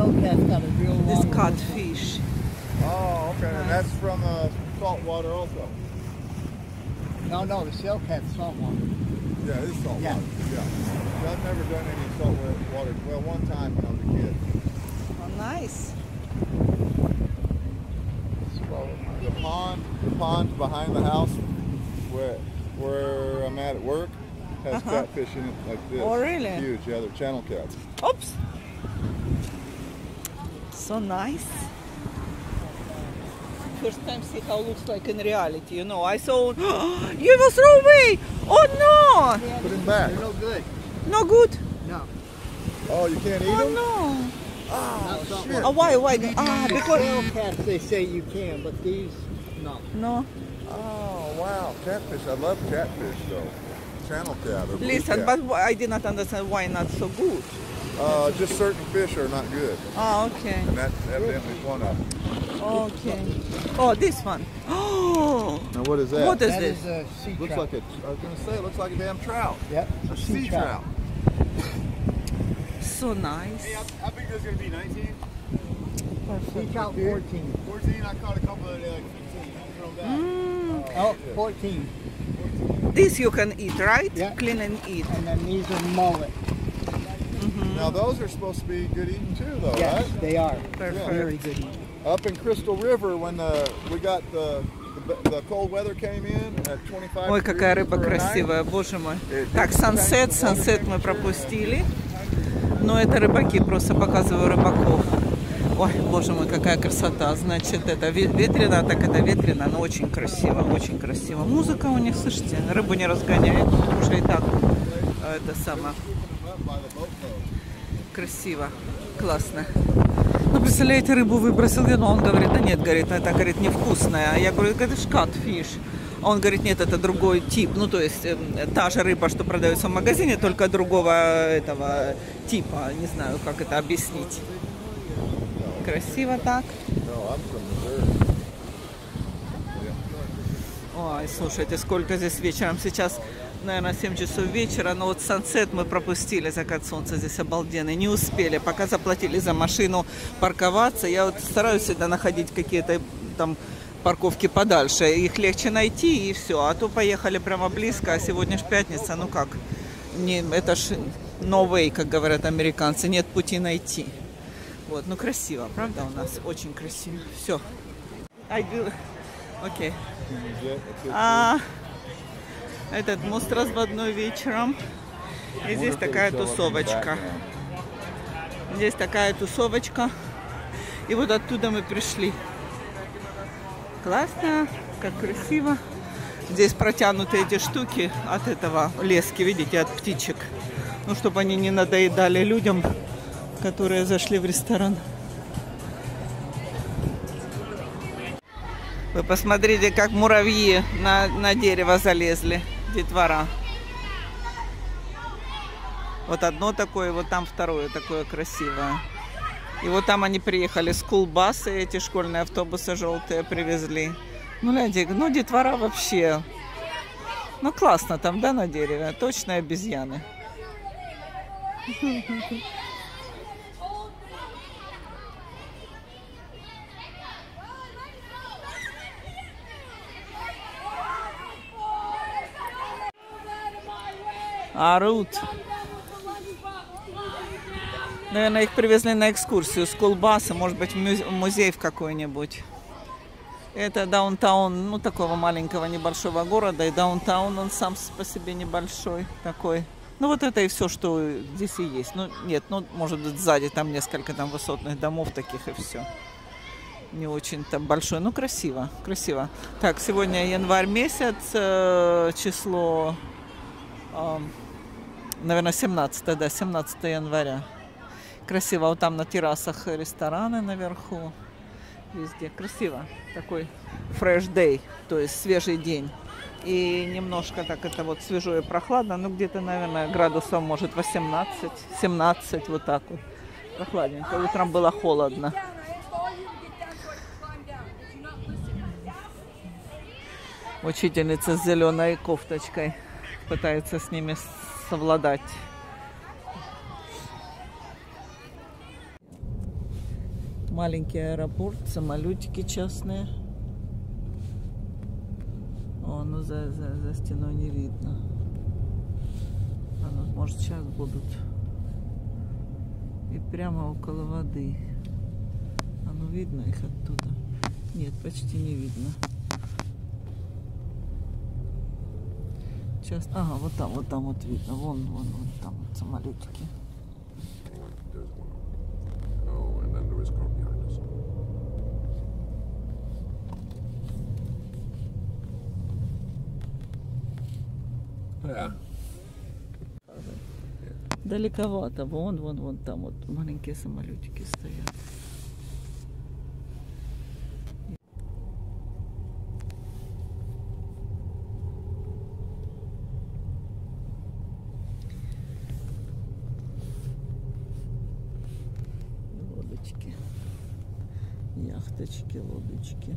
This long catfish. Oh, okay. And that's from uh, salt water also. No, no, the shell shellcat's saltwater. Yeah, it's salt Yeah. water. Yeah. I've never done any salt water. Well, one time when I was a kid. Oh, nice. The pond, the pond behind the house, where where I'm at at work, has Uh-huh. catfish in it like this. Oh, really? Huge. Yeah, they're channel cats. Oops. So nice. First time see how it looks like in reality, you know. I saw you will throw away. Oh no! Put him back. They're no good. No good. No. Oh, you can't eat Oh them? no. not saltwater. Oh why why? Ah, because Shellcats, they say you can, but these, no. no. Oh, wow. Catfish. I love catfish, though. Channel cat. Listen, cat. but I did not understand why not so good. Uh, just certain fish are not good, Oh, okay. and that evidently is one of them. Okay. Oh, this one. Oh, Now, what is that? what is That this? is a sea looks trout. like a. I was gonna say, it looks like a damn trout. Yep. A sea trout. So nice. How big is this gonna be? 19? Sea trout 14. 14? I caught a couple of like 15. Throw back. Mm. Oh, 14. This you can eat, right? Yeah. Clean and eat. And then these are mullet. Now those are supposed to be good eating too, though, Yes, right? they are. Perfect. Very good eating. Up in Crystal River, when the we got the the, the cold weather came in at 25. Ой, какая рыба красивая, боже мой. Так, сансет, сансет мы пропустили. Но это рыбаки, просто показываю рыбаков. Ой, боже мой, какая красота. Значит, это ве- ветрено, так это ветрено, но очень красиво, очень красиво. Музыка у них, слышите, рыбу не разгоняет, уже и так а, это самое. Красиво, классно. Ну, представляете, рыбу выбросил я, но он говорит, да нет, говорит, это, говорит, невкусная. А я говорю, это ж катфиш. Он говорит, нет, это другой тип. Ну, то есть, э, та же рыба, что продается в магазине, только другого этого типа. Не знаю, как это объяснить. Красиво так. Ой, слушайте, сколько здесь вечером. Сейчас, наверное, 7 часов вечера, но вот сансет мы пропустили, закат солнца здесь обалденный. Не успели, пока заплатили за машину парковаться. Я вот стараюсь всегда находить какие-то там парковки подальше. Их легче найти и все. А то поехали прямо близко, а сегодня ж пятница, ну как? Не, это ж no way, как говорят американцы, нет пути найти. Вот, ну красиво, правда у нас? Очень красиво. Все. I do. Окей. Picture? А, этот мост разводной вечером. И здесь такая тусовочка. Здесь такая тусовочка. И вот оттуда мы пришли. Классно, как красиво. Здесь протянуты эти штуки от этого лески, видите, от птичек. Ну, чтобы они не надоедали людям, которые зашли в ресторан. Вы посмотрите, как муравьи на, на дерево залезли, детвора. Вот одно такое, вот там второе такое красивое. И вот там они приехали, скулбасы, эти школьные автобусы желтые привезли. Ну, гляньте, ну, детвора вообще. Ну, классно там, да, на дереве? Точно обезьяны. Орут. Наверное, их привезли на экскурсию с Кулбаса, может быть, в музей в какой-нибудь. Это даунтаун, ну, такого маленького небольшого города, и даунтаун, он сам по себе небольшой такой. Ну, вот это и все, что здесь и есть. Ну, нет, ну, может быть, сзади там несколько там высотных домов таких, и все. Не очень там большой, ну, красиво, красиво. Так, сегодня январь месяц, э, число, наверное, 17, да, 17 января. Красиво, вот там на террасах рестораны наверху, везде. Красиво, такой fresh day, то есть свежий день. И немножко так это вот свежо и прохладно, ну где-то, наверное, градусов может 18, 17, вот так вот. Прохладненько. Утром было холодно. Учительница с зеленой кофточкой пытается с ними совладать. Маленький аэропорт, самолетики частные. О, ну за, за, за стеной не видно. А ну, может, сейчас будут. И прямо около воды. А ну, видно их оттуда? Нет, почти не видно. Сейчас, ага, вот там, вот там вот видно. Вон, вон, вон там вот самолетики. Yeah. Далековато. Вон, вон, вон там вот маленькие самолетики стоят. Яхточки, лодочки.